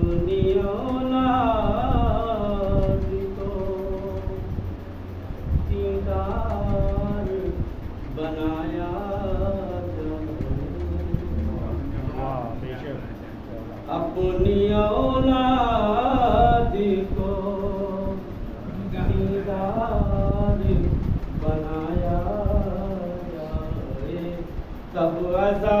अपनी औलाद को बनाया अपनी औलाद को दीदार बनाया जाए तब अजा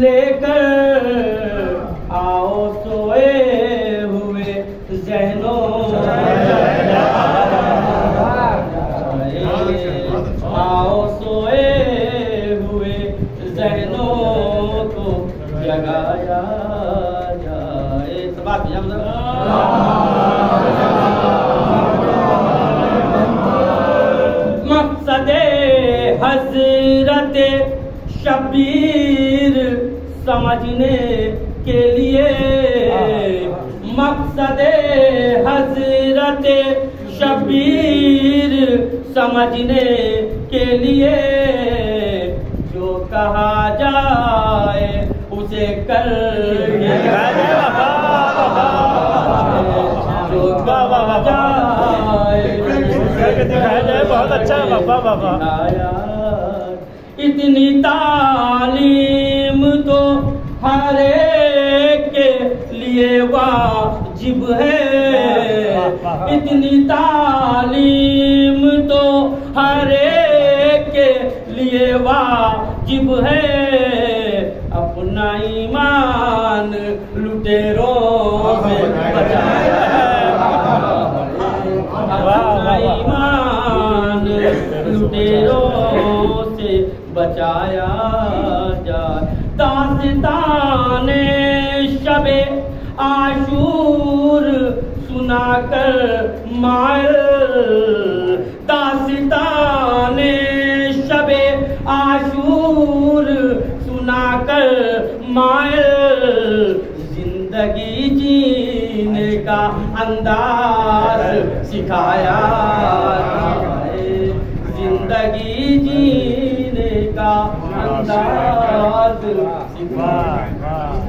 लेकर आओ सोए हुए जहनों आओ सोए हुए जहनों को जगाया जाए। बात मकसद हज़रत शबीर समझने के लिए। मकसद हज़रत शबीर समझने के लिए। जो कहा जाए उसे कर जो कहा जाए बहुत अच्छा है बाबा बाबा इतनी तालीम तो हर के लिए वाजिब है। इतनी तालीम तो हर के लिए वाजिब है। अपना ईमान लुटेरों से बचाया ईमान लुटेरों से बचाया दास्ताने शबे आशूर सुनाकर मायल दास्ताने शबे आशूर सुनाकर मायल ज़िंदगी जीने का अंदाज सिखाया ज़िंदगी जीने का अंदाज वाह वाह